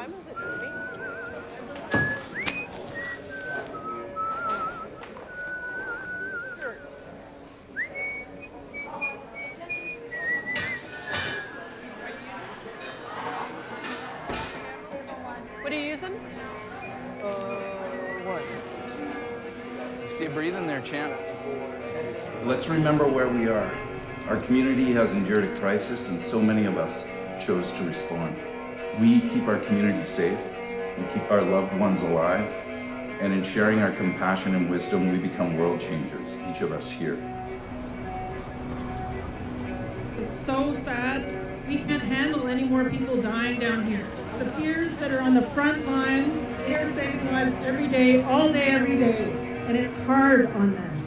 time is it, Jeremy? What are you using? Uh, what? Stay breathing there, champ. Let's remember where we are. Our community has endured a crisis, and so many of us chose to respond. We keep our community safe, we keep our loved ones alive, and in sharing our compassion and wisdom, we become world changers, each of us here. It's so sad. We can't handle any more people dying down here. The peers that are on the front lines, they are saving lives every day, all day, every day, and it's hard on them.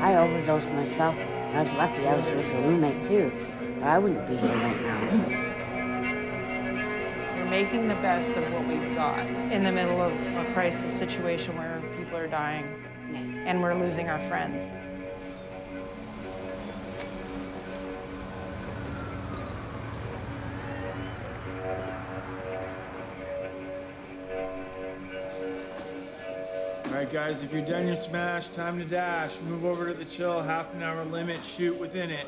I overdosed myself. I was lucky I was with a roommate too, or I wouldn't be here right now. We're making the best of what we've got in the middle of a crisis situation where people are dying and we're losing our friends. All right, guys, if you're done your smash, time to dash. Move over to the chill, half an hour limit, shoot within it.